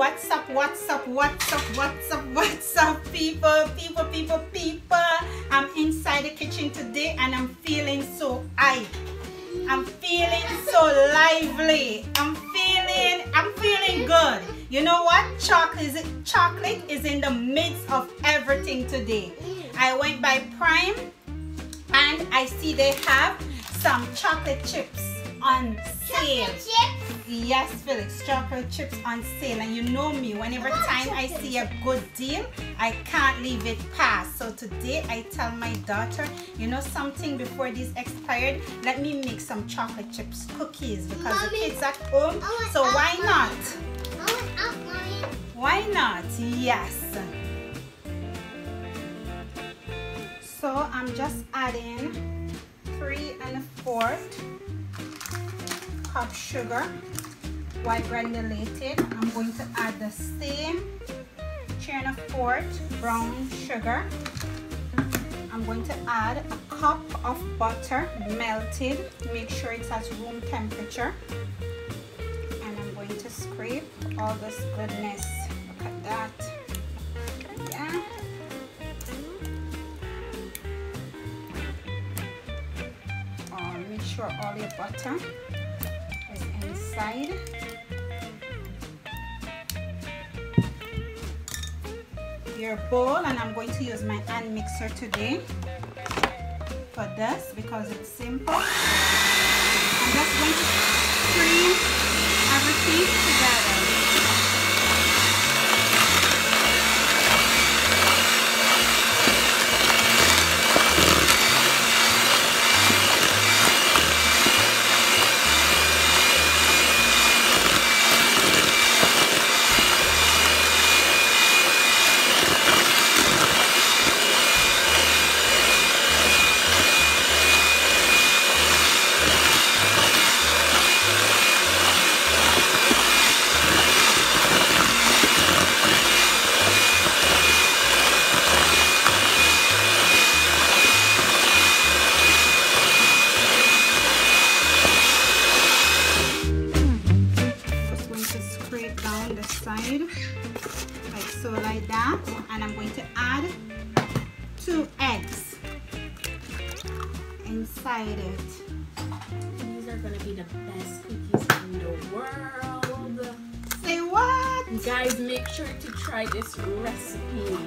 What's up, what's up, what's up, what's up, what's up, people, people, people, people. I'm inside the kitchen today and I'm feeling so high. I'm feeling so lively. I'm feeling, I'm feeling good. You know what? Chocolate is, chocolate is in the midst of everything today. I went by Prime and I see they have some chocolate chips on sale. Chocolate chips? Yes, Felix, chocolate chips on sale. And you know me, whenever Oh, time I see a good deal, I can't leave it pass. So today I tell my daughter, you know something before this expired, let me make some chocolate chips cookies because the kids at home. So that why not? Out. Why not? Yes. So I'm just adding three and a fourth cup sugar white granulated. I'm going to add the same three of fourth brown sugar. I'm going to add a cup of butter melted. Make sure it's at room temperature. And I'm going to scrape all this goodness. Look at that. Yeah. Oh, make sure all your butter is inside. Your bowl, and I'm going to use my hand mixer today for this because it's simple. I'm just going to cream everything together. Inside it. These are gonna be the best cookies in the world. Say what? Guys, make sure to try this recipe.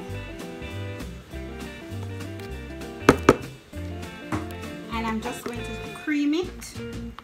And I'm just going to cream it.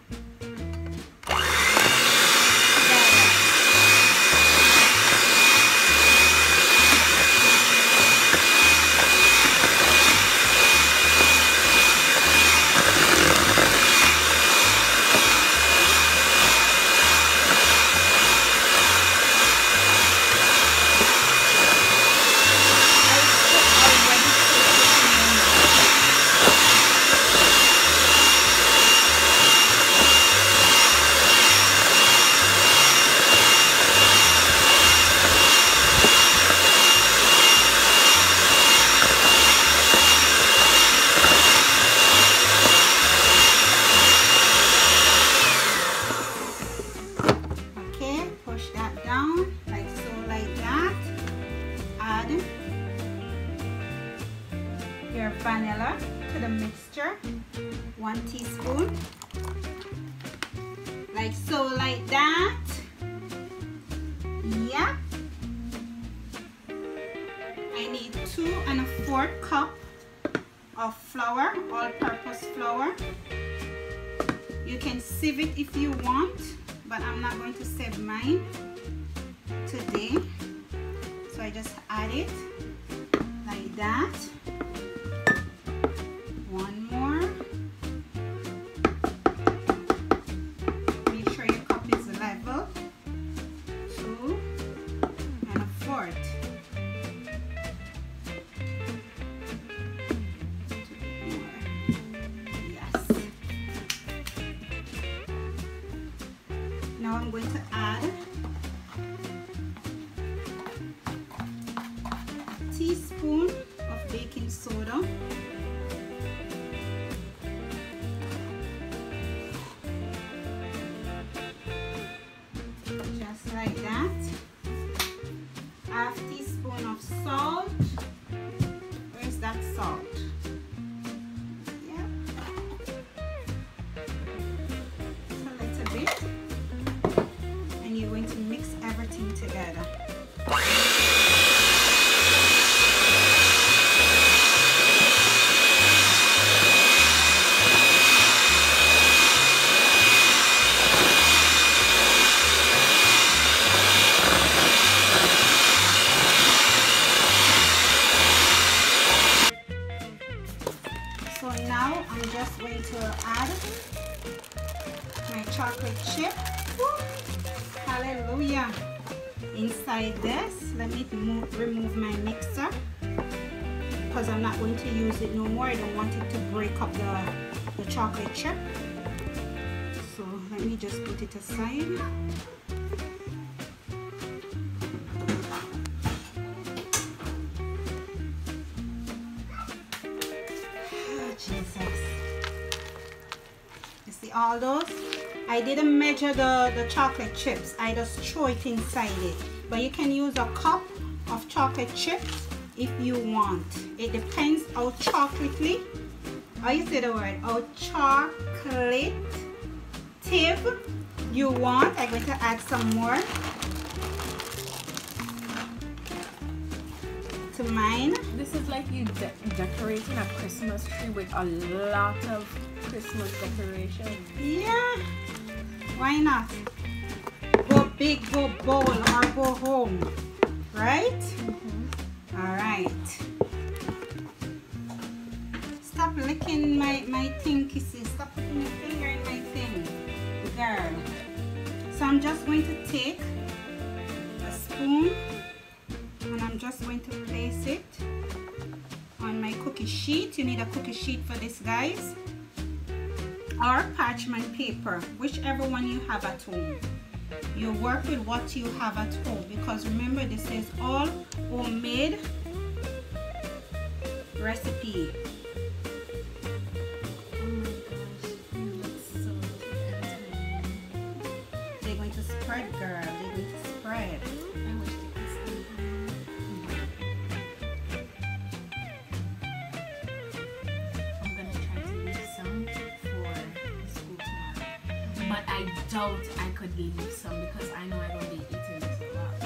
Vanilla to the mixture, one teaspoon, like so, like that. Yeah. I need two and a fourth cup of flour, all-purpose flour. You can sieve it if you want, but I'm not going to sieve mine today. So I just add it like that. going to add my chocolate chip. Hallelujah. Inside this, let me move, remove my mixer because I'm not going to use it no more. I don't want it to break up the, the chocolate chip. So let me just put it aside. See all those I didn't measure the, the chocolate chips. I just throw it inside it. But you can use a cup of chocolate chips if you want. It depends how chocolatey, how you say the word, how chocolate tip you want. I'm going to add some more to mine. This is like you de decorating a Christmas tree with a lot of Christmas decoration. Yeah. Why not? Go big, go bold, or go home. Right? Mm -hmm. All right. Stop licking my, my thing, Kissy. Stop putting your finger in my thing. Girl. So I'm just going to take a spoon I'm just going to place it on my cookie sheet. You need a cookie sheet for this, guys or parchment paper, whichever one you have at home. You work with what you have at home because remember this is all homemade recipe. But I doubt I could leave some because I know I don't be eating this a lot.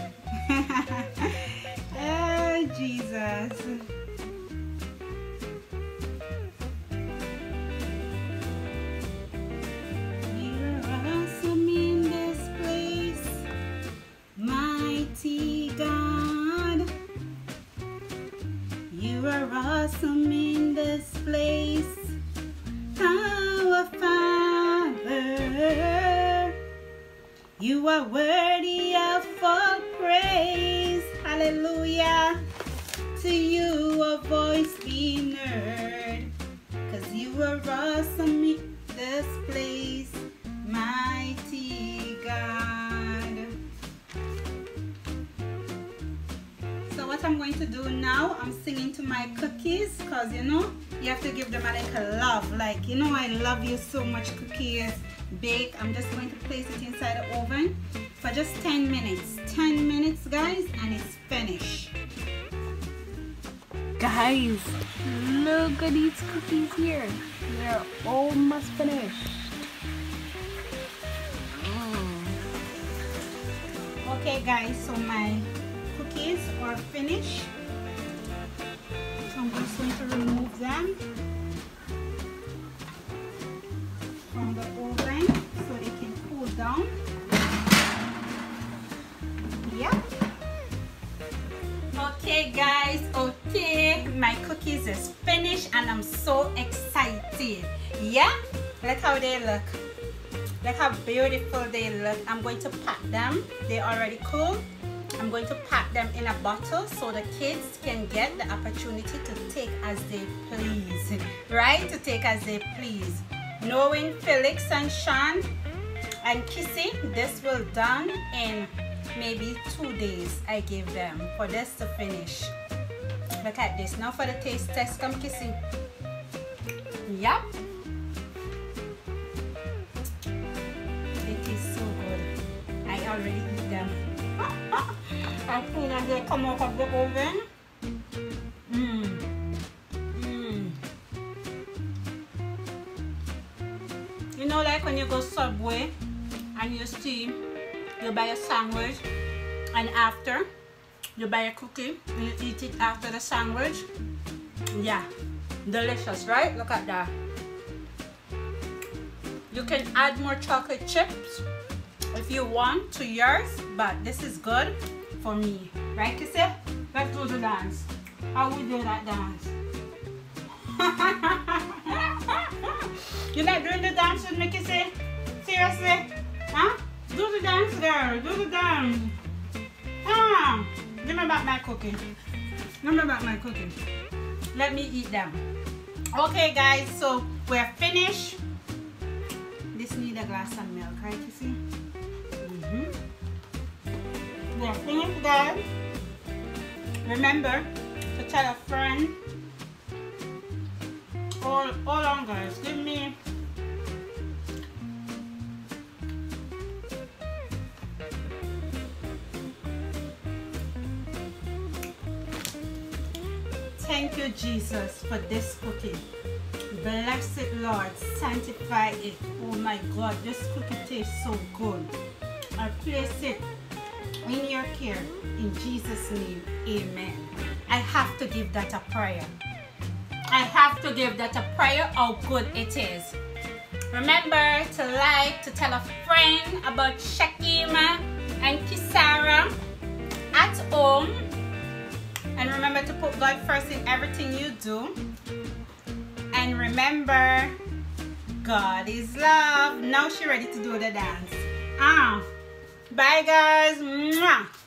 oh, Jesus. To you a voice be heard. Cause you are awesome in this place, mighty God. So what I'm going to do now, I'm singing to my cookies because you know, you have to give them a little love. Like, you know, I love you so much cookies bake. I'm just going to place it inside the oven for just 10 minutes. 10 minutes, guys, and it's finished. Guys, look at these cookies here. They're almost finished. Mm. Okay, guys, so my cookies are finished. So I'm just going to remove them look how they look. Look how beautiful they look. I'm going to pack them. They're already cool. I'm going to pack them in a bottle so the kids can get the opportunity to take as they please. Right? To take as they please. Knowing Felix and Sean and Kissy, this will done in maybe two days I give them for this to finish. Look at this. Now for the taste test. Come Kissy. Yep. Already eat them. as soon as they come out of the oven. Mmm. Mmm. You know like when you go Subway and you see you buy a sandwich and after you buy a cookie and you eat it after the sandwich. Yeah. Delicious, right? Look at that. You can add more chocolate chips if you want to yours, but this is good for me. Right, Kissy? Let's do the dance. How we do that dance? You're not doing the dance with me, Kissy? Seriously? Huh? Do the dance, girl. Do the dance. Ah, give me back my cookie. Give me back my cookie. Let me eat them. Okay, guys, so we're finished. This need a glass of milk, right? You see? Finished, guys. Remember to tell a friend. Hold, hold on, guys. Give me Thank you, Jesus, for this cookie. Bless it, Lord. Sanctify it. Oh my God, this cookie tastes so good. I place it in your care. In Jesus' name, amen. I have to give that a prayer. I have to give that a prayer how good it is. Remember to like, to tell a friend about Shackema and Kisara at home and remember to put God first in everything you do. And remember, God is love. Now she's ready to do the dance. Ah. Bye guys. Mwah.